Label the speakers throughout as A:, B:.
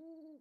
A: mm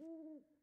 B: Ooh.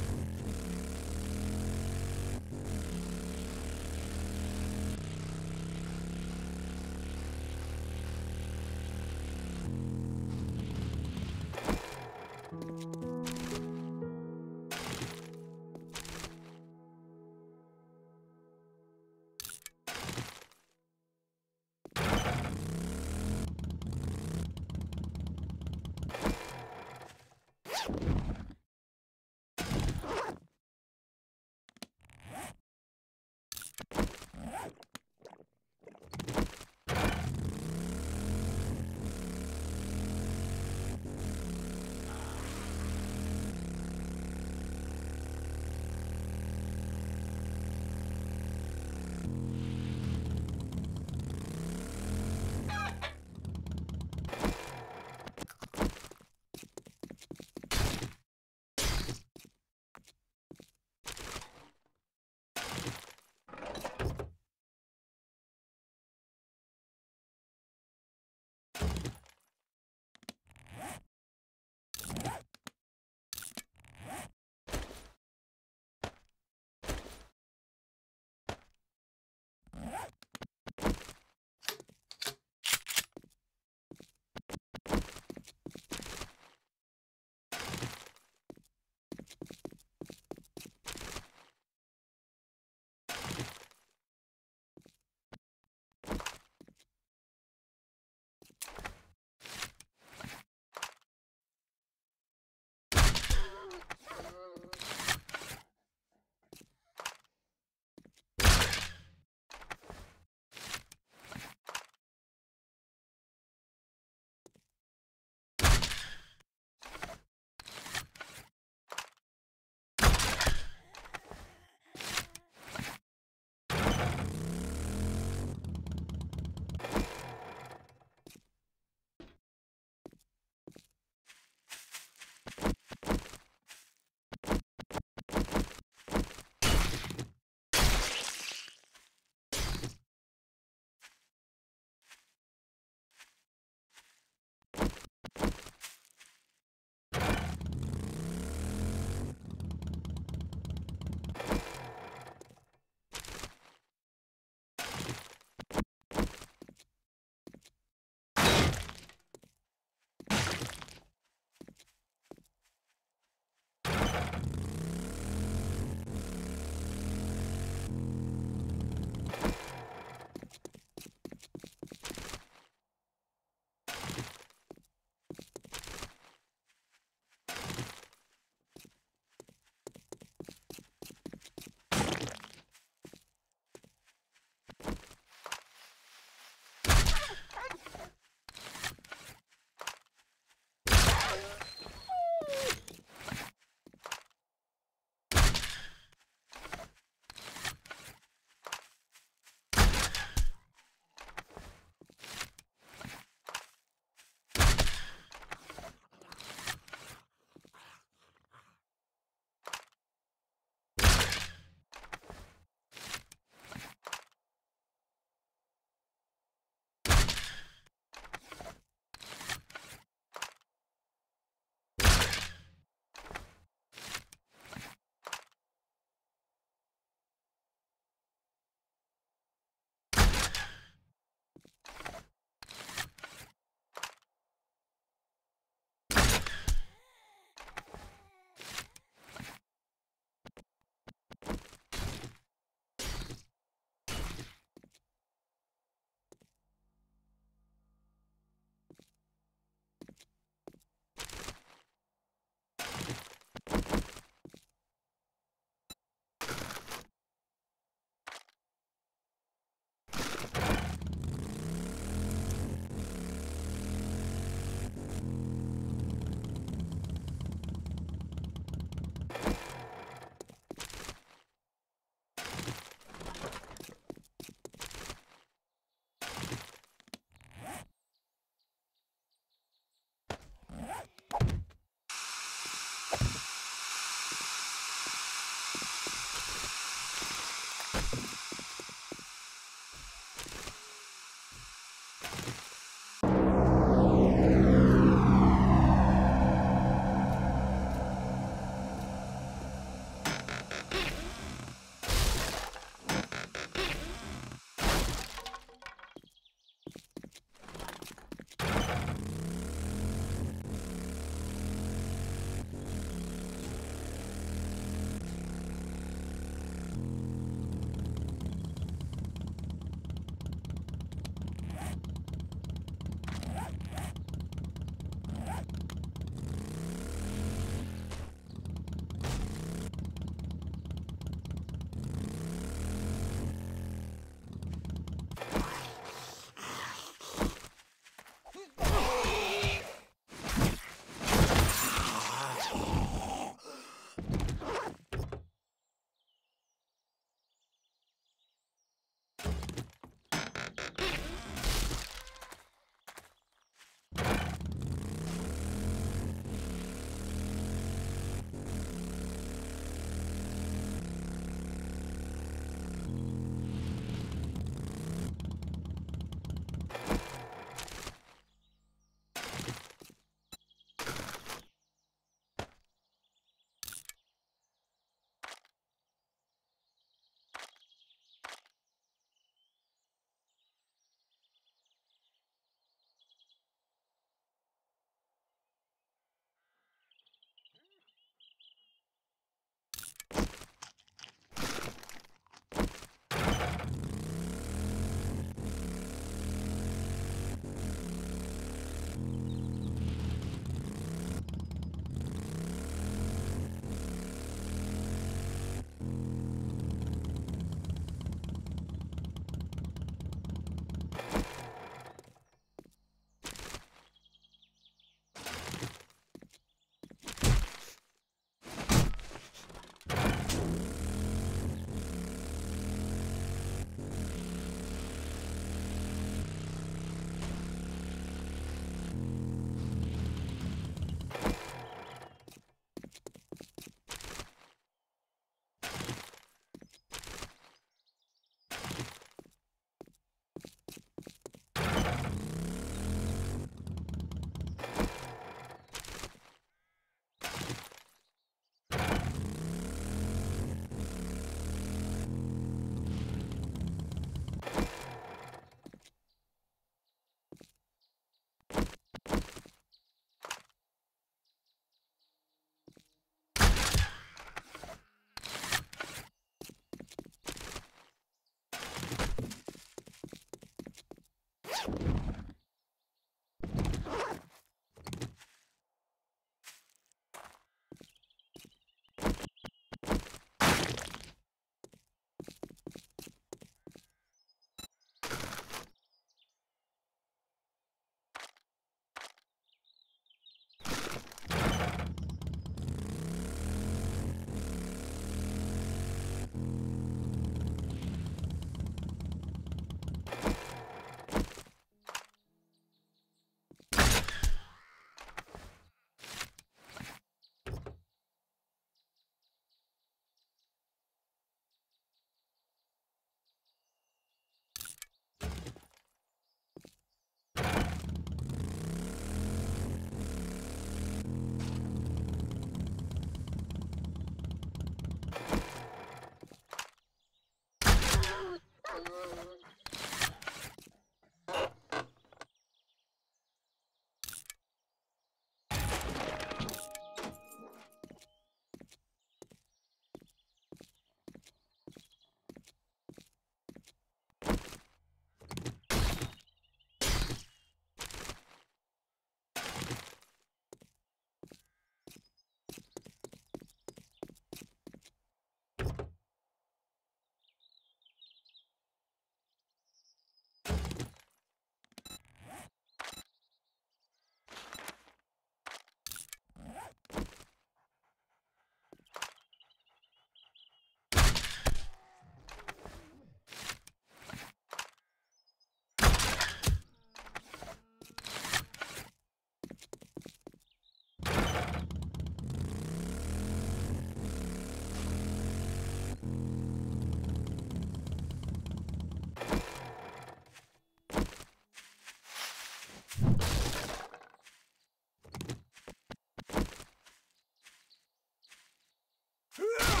A: Ah!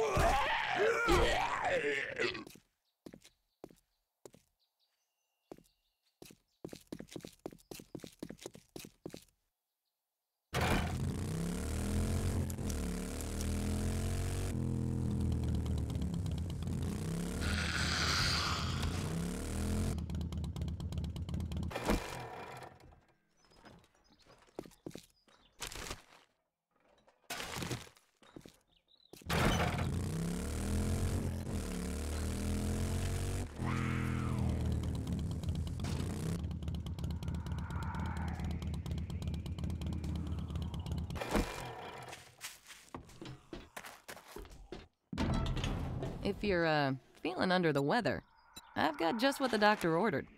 B: Yeah. If you're, uh, feeling under the weather, I've got just what the doctor ordered.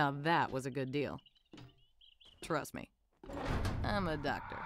B: Now that was a good deal. Trust me, I'm a doctor.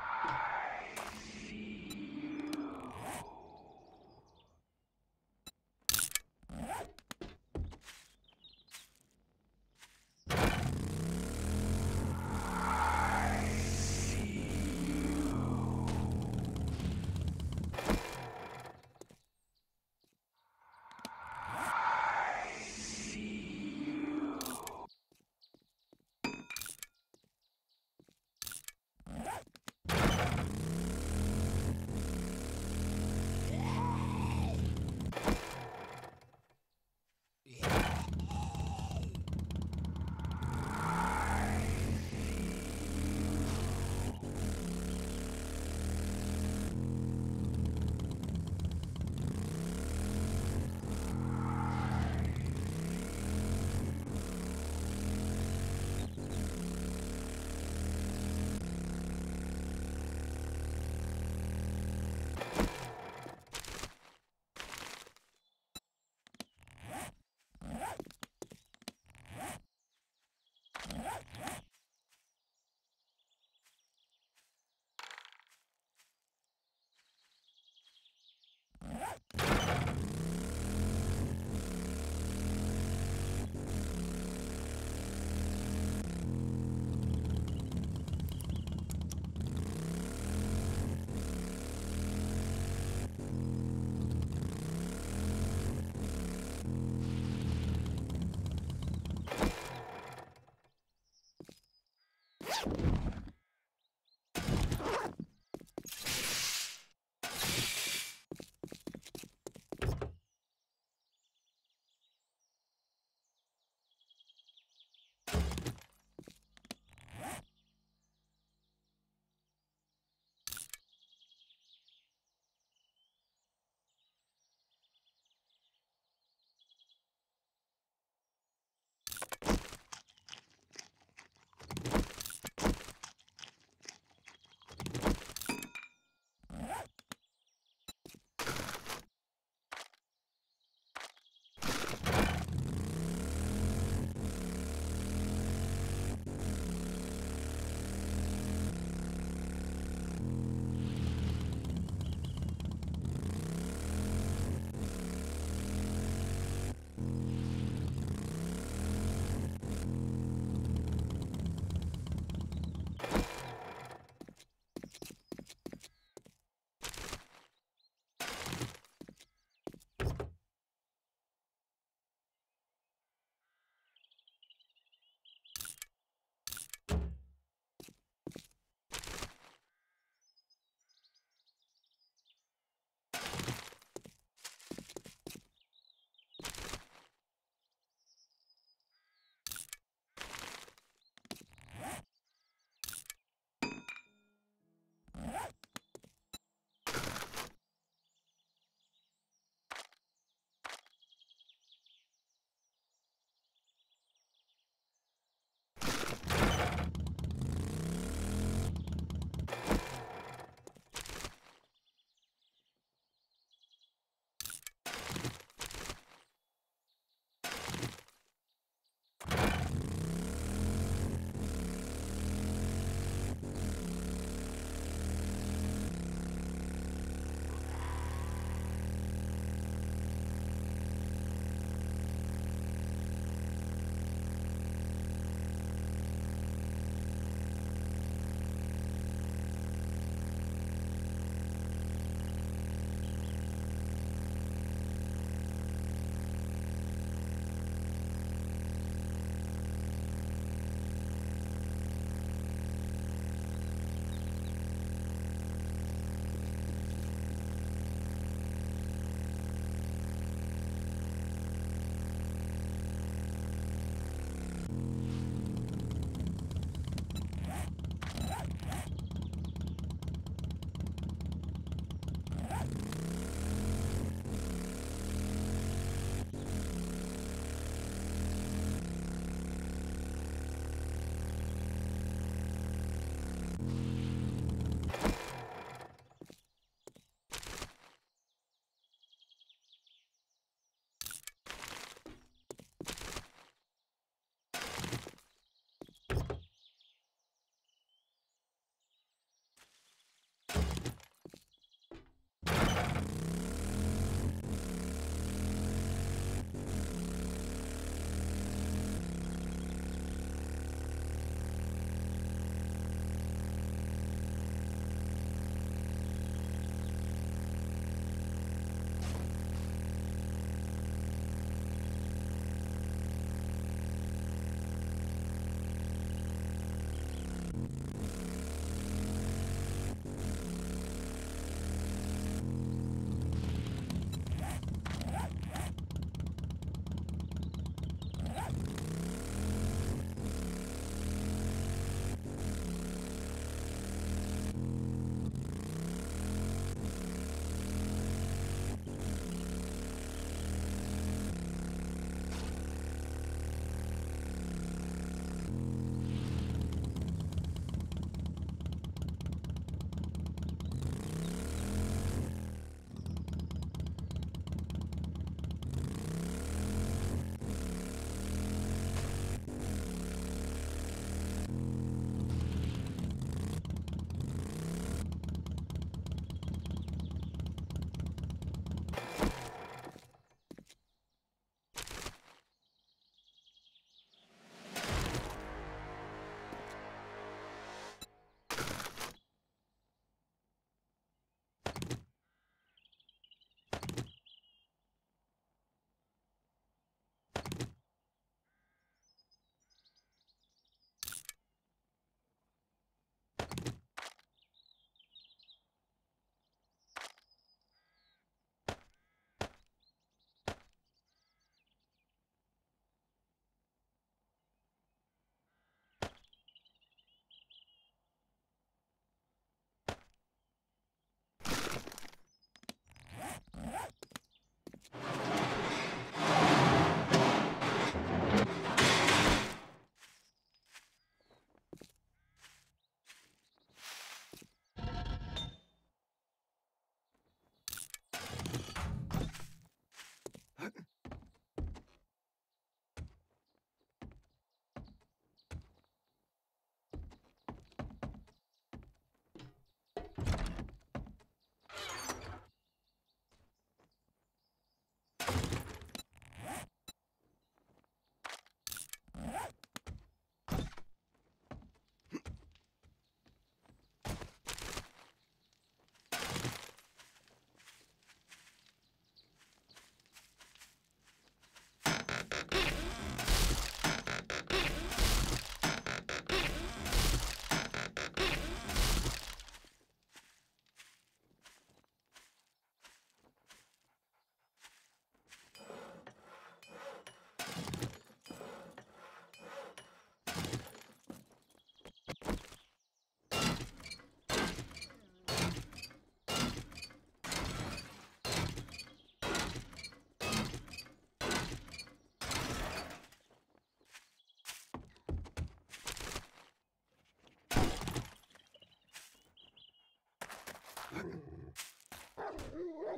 B: Oh, my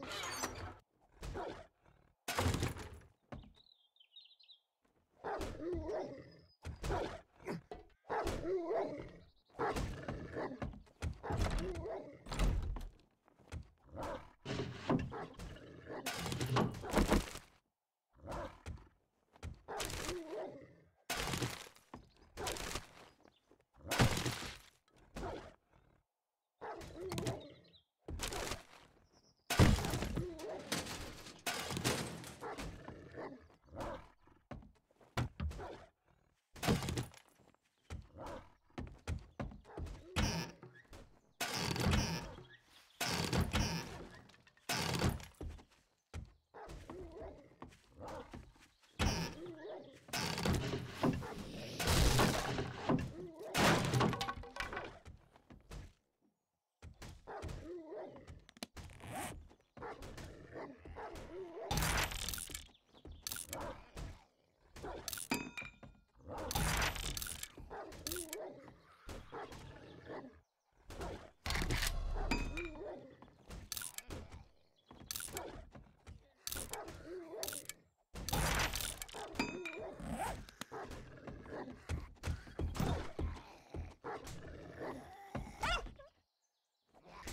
B: God.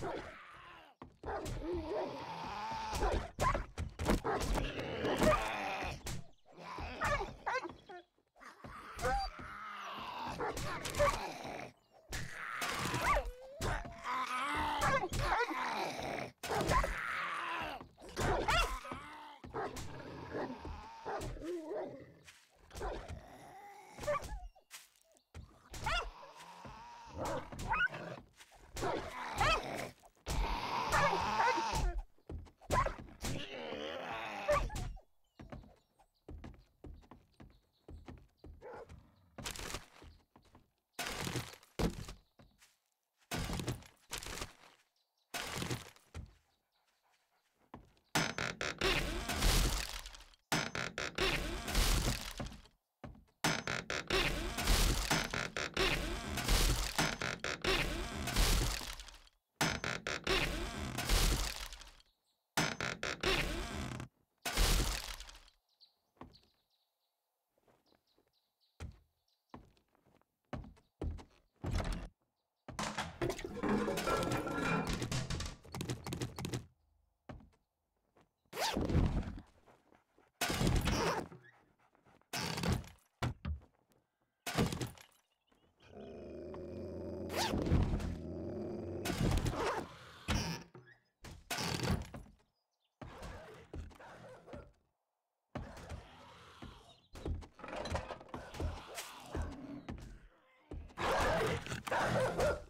B: Ah! Ha ha ha!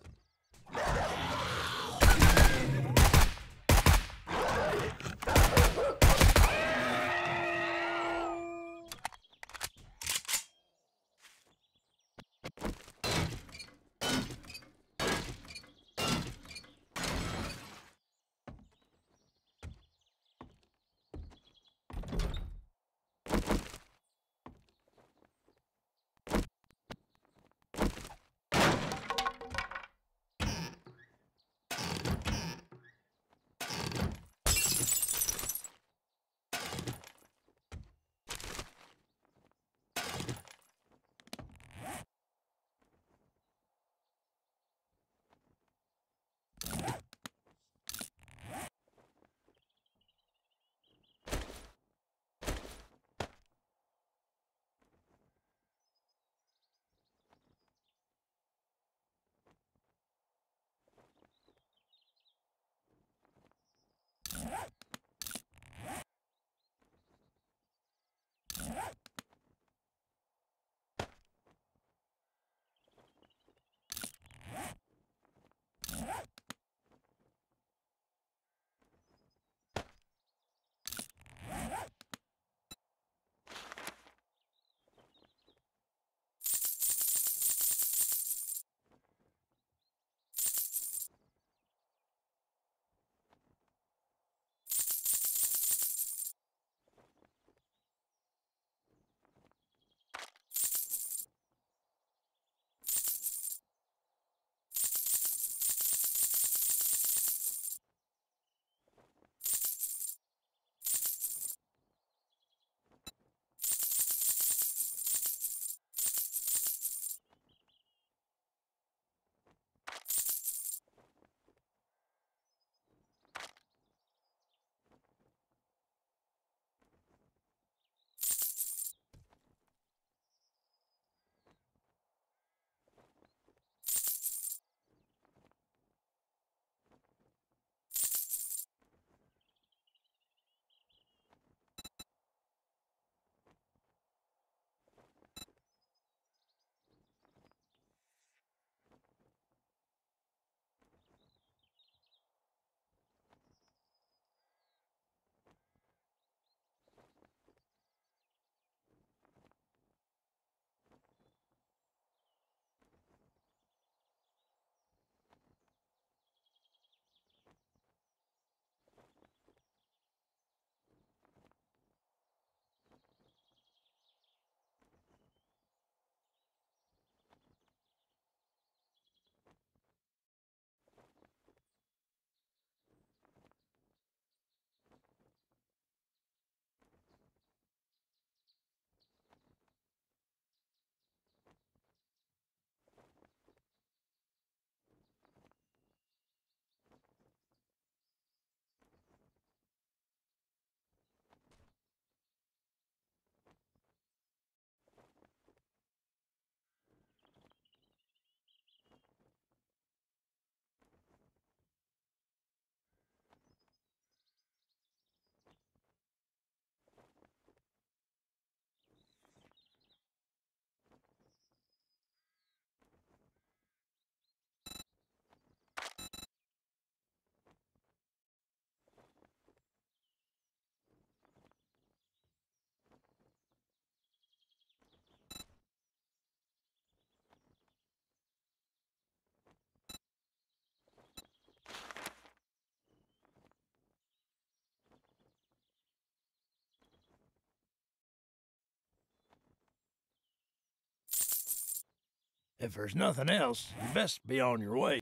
A: If there's nothing else, you best be on your way.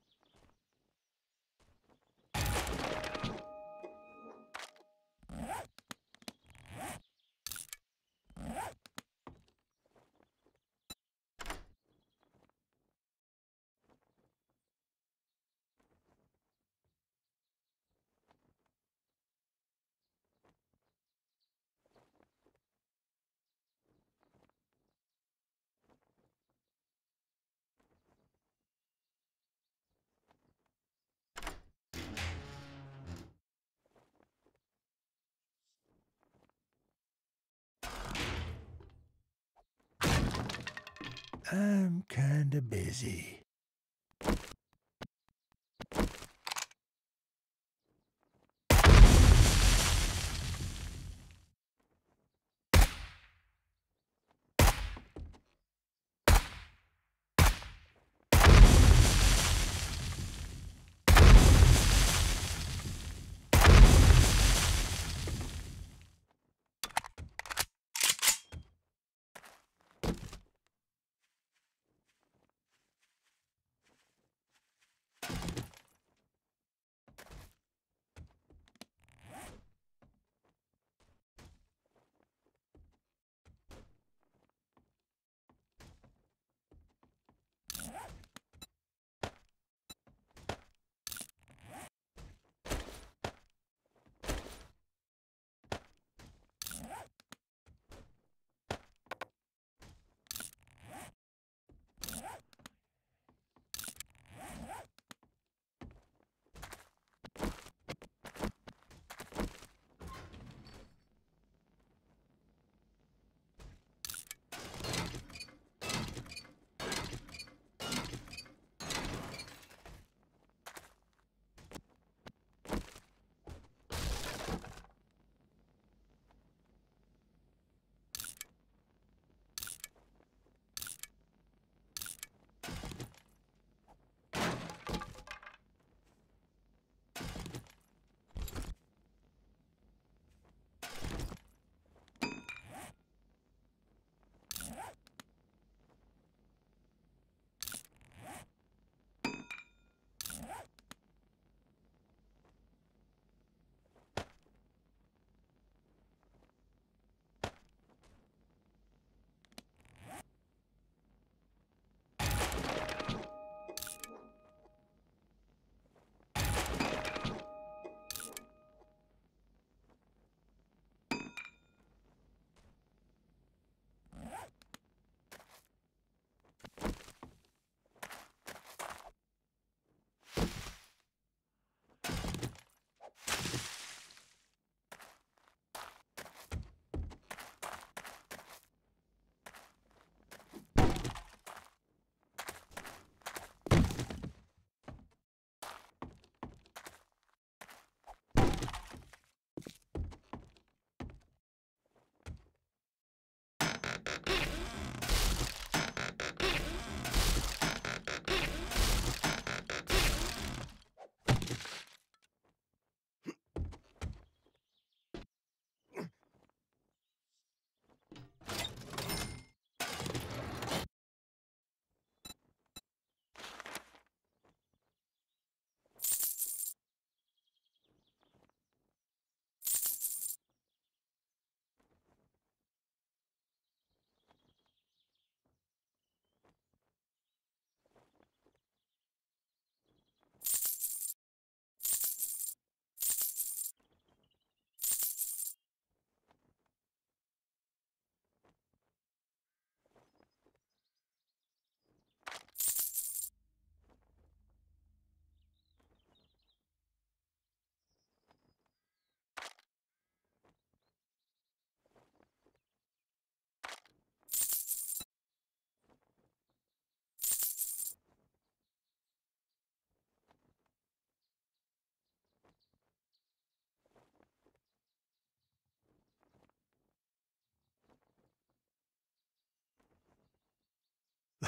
A: I'm kinda busy.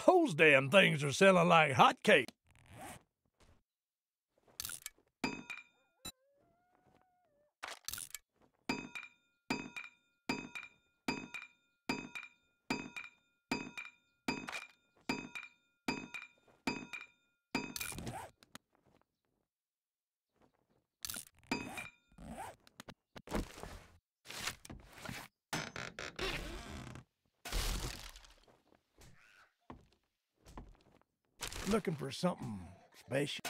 A: Those damn things are selling like hotcakes.
C: Looking for something special?